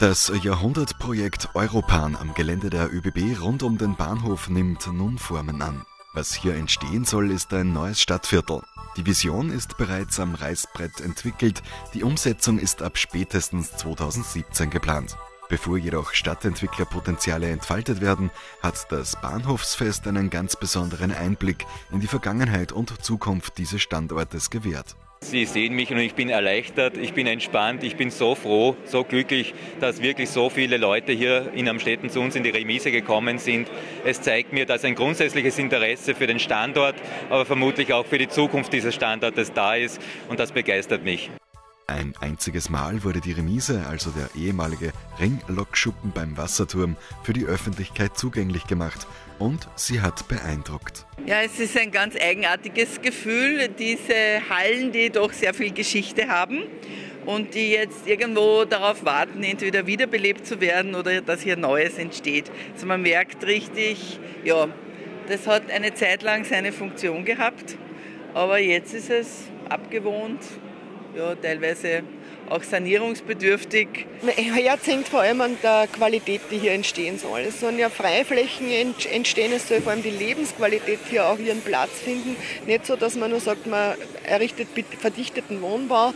Das Jahrhundertprojekt Europan am Gelände der ÖBB rund um den Bahnhof nimmt nun Formen an. Was hier entstehen soll, ist ein neues Stadtviertel. Die Vision ist bereits am Reißbrett entwickelt, die Umsetzung ist ab spätestens 2017 geplant. Bevor jedoch Stadtentwicklerpotenziale entfaltet werden, hat das Bahnhofsfest einen ganz besonderen Einblick in die Vergangenheit und Zukunft dieses Standortes gewährt. Sie sehen mich und ich bin erleichtert, ich bin entspannt, ich bin so froh, so glücklich, dass wirklich so viele Leute hier in Amstetten zu uns in die Remise gekommen sind. Es zeigt mir, dass ein grundsätzliches Interesse für den Standort, aber vermutlich auch für die Zukunft dieses Standortes da ist und das begeistert mich. Ein einziges Mal wurde die Remise, also der ehemalige Ringlokschuppen beim Wasserturm, für die Öffentlichkeit zugänglich gemacht und sie hat beeindruckt. Ja, es ist ein ganz eigenartiges Gefühl, diese Hallen, die doch sehr viel Geschichte haben und die jetzt irgendwo darauf warten, entweder wiederbelebt zu werden oder dass hier Neues entsteht. Also man merkt richtig, ja, das hat eine Zeit lang seine Funktion gehabt, aber jetzt ist es abgewohnt ja, teilweise auch sanierungsbedürftig. Herz hängt vor allem an der Qualität, die hier entstehen soll. Es sollen ja Freiflächen entstehen, es soll vor allem die Lebensqualität hier auch ihren Platz finden. Nicht so, dass man nur sagt, man errichtet verdichteten Wohnbau,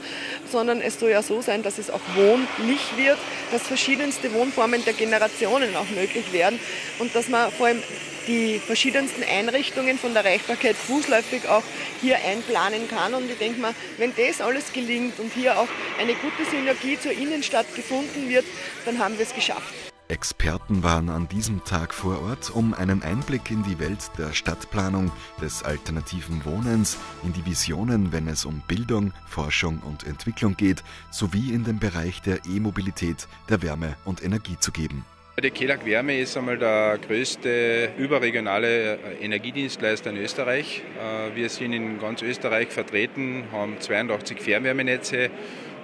sondern es soll ja so sein, dass es auch wohnlich wird, dass verschiedenste Wohnformen der Generationen auch möglich werden und dass man vor allem die verschiedensten Einrichtungen von der Erreichbarkeit fußläufig auch hier einplanen kann. Und ich denke mal, wenn das alles gelingt und hier auch eine gute Synergie zur Innenstadt gefunden wird, dann haben wir es geschafft. Experten waren an diesem Tag vor Ort, um einen Einblick in die Welt der Stadtplanung, des alternativen Wohnens, in die Visionen, wenn es um Bildung, Forschung und Entwicklung geht, sowie in den Bereich der E-Mobilität, der Wärme und Energie zu geben. Die Kelag Wärme ist einmal der größte überregionale äh, Energiedienstleister in Österreich. Äh, wir sind in ganz Österreich vertreten, haben 82 Fernwärmenetze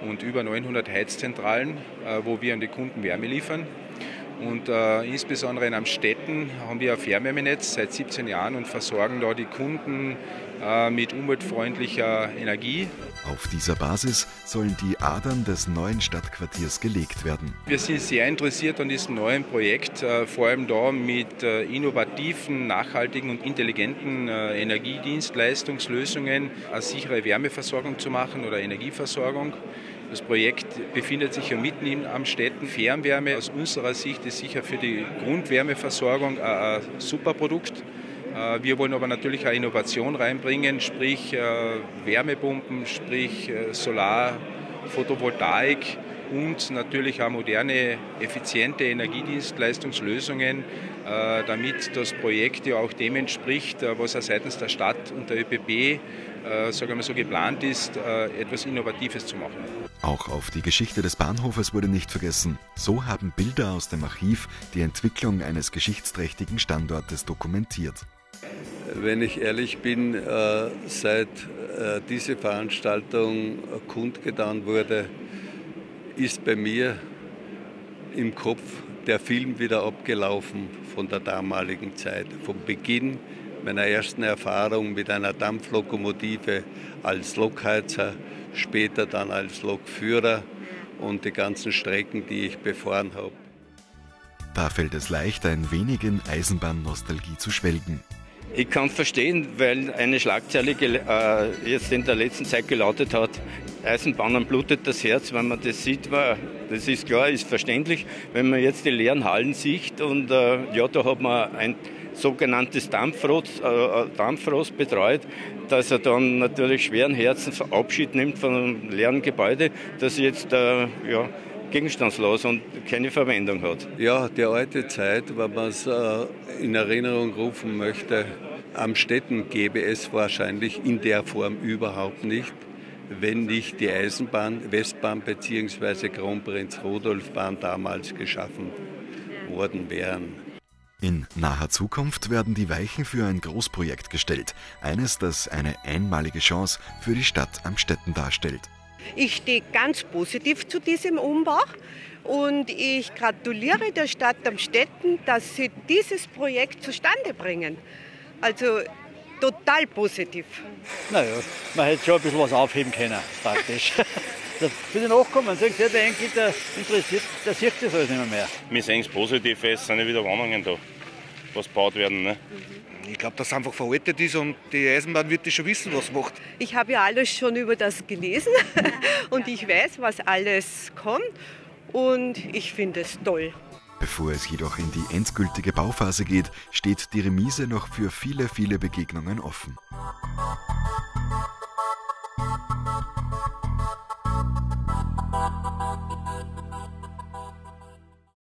und über 900 Heizzentralen, äh, wo wir an die Kunden Wärme liefern. Und äh, insbesondere in Amstetten haben wir ein Fernwärmenetz seit 17 Jahren und versorgen da die Kunden äh, mit umweltfreundlicher Energie. Auf dieser Basis sollen die Adern des neuen Stadtquartiers gelegt werden. Wir sind sehr interessiert an diesem neuen Projekt, äh, vor allem da mit äh, innovativen, nachhaltigen und intelligenten äh, Energiedienstleistungslösungen eine sichere Wärmeversorgung zu machen oder Energieversorgung. Das Projekt befindet sich ja mitten in Amstetten. Fernwärme aus unserer Sicht ist sicher für die Grundwärmeversorgung ein super Produkt. Äh, wir wollen aber natürlich auch Innovation reinbringen, sprich äh, Wärmepumpen, sprich äh, Solar, Photovoltaik und natürlich auch moderne, effiziente Energiedienstleistungslösungen, damit das Projekt ja auch dem entspricht, was auch seitens der Stadt und der ÖPB sagen wir so geplant ist, etwas Innovatives zu machen. Auch auf die Geschichte des Bahnhofes wurde nicht vergessen. So haben Bilder aus dem Archiv die Entwicklung eines geschichtsträchtigen Standortes dokumentiert. Wenn ich ehrlich bin, äh, seit äh, diese Veranstaltung kundgetan wurde, ist bei mir im Kopf der Film wieder abgelaufen von der damaligen Zeit, vom Beginn meiner ersten Erfahrung mit einer Dampflokomotive als Lokheizer, später dann als Lokführer und die ganzen Strecken, die ich befahren habe. Da fällt es leicht, ein wenig in Eisenbahnnostalgie zu schwelgen. Ich kann verstehen, weil eine Schlagzeile äh, jetzt in der letzten Zeit gelautet hat, Eisenbahnen blutet das Herz, wenn man das sieht, das ist klar, ist verständlich. Wenn man jetzt die leeren Hallen sieht und äh, ja, da hat man ein sogenanntes Dampfrost, äh, äh Dampfrost betreut, dass er dann natürlich schweren Herzens Abschied nimmt von einem leeren Gebäude, das jetzt äh, ja, gegenstandslos und keine Verwendung hat. Ja, die alte Zeit, wenn man es äh, in Erinnerung rufen möchte, am Städten gäbe es wahrscheinlich in der Form überhaupt nicht, wenn nicht die Eisenbahn, Westbahn bzw. Kronprinz Rudolf Bahn damals geschaffen worden wären. In naher Zukunft werden die Weichen für ein Großprojekt gestellt, eines, das eine einmalige Chance für die Stadt Amstetten darstellt. Ich stehe ganz positiv zu diesem Umbau und ich gratuliere der Stadt Amstetten, dass sie dieses Projekt zustande bringen. Also total positiv. Naja, man hätte schon ein bisschen was aufheben können, praktisch. Für die Nachkommen, sagen Sie, der Enkel, der interessiert, der sieht das alles nicht mehr. Wir sehen es positiv, es sind ja wieder Wohnungen da, was gebaut werden. Ne? Ich glaube, dass es einfach veraltet ist und die Eisenbahn wird schon wissen, was macht. Ich habe ja alles schon über das gelesen und ich weiß, was alles kommt und ich finde es toll. Bevor es jedoch in die endgültige Bauphase geht, steht die Remise noch für viele, viele Begegnungen offen.